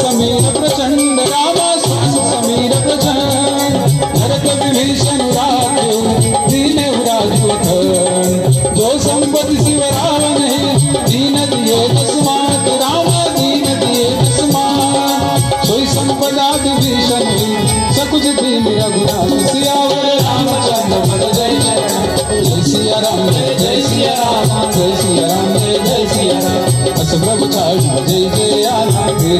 समीर प्रचंड रामा सुन समीर प्रचंड नरक विभीषण राखे दीन उराजूथ जय जय आला हे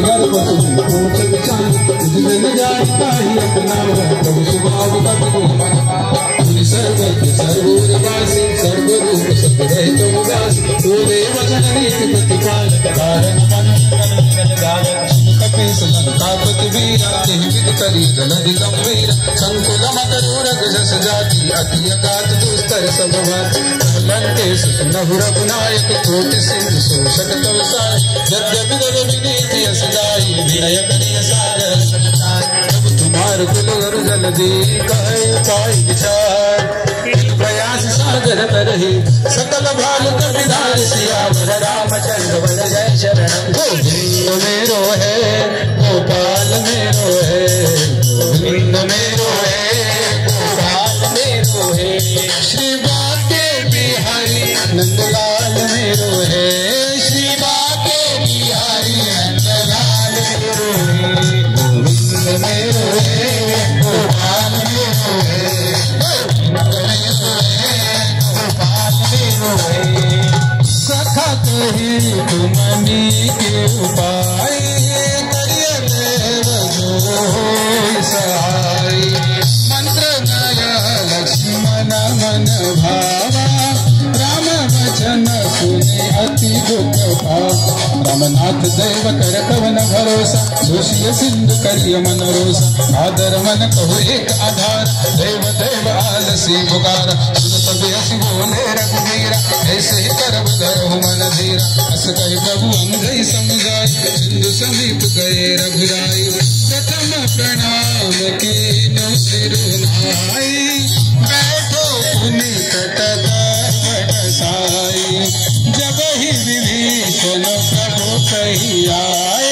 पूछ विचार जिन जाता ही अपना प्रभु स्वभाव कट सर्वज्ञ सर्वोरवासी सर्वरूप सर्वरहित उदासी तोरे वचन नीति प्रतिपालक कारण मन कन गान कपीस लंकापति वीरा तिहि विद करी जलधि गंभीर संकुल मत रूरग जस जाति अति अगात दुस्तर सब भाति लंकेश नहु रघुनायक कोटि सिंधु शोषक तव साय यद्यपि रघु विनीति यस गाई विनय करिय सागर सताय प्रभु तुम्हार कुल गुरु जल दी कहे पाई विचार प्रयास सागर तरहि सकल भाल कपिदार सियावर रामचंद्र मेरो मेरो मेरो है गोपाल मेरो श्री बाके बिहारी नंदलाल मेरो है सहाय मंत्र नय लक्ष्मण मन भावा अति दुख रामनाथ देव कर कवन भरोसा, जोशिय सिंधु करिय मन आदर मन कहु एक आधार, देव देव आलसी पुकार। समझाई, सिंधु समीप गए रघुराई। प्रथम प्रणाम की नो सिर प्रभु आए